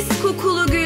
mis kokulu gün.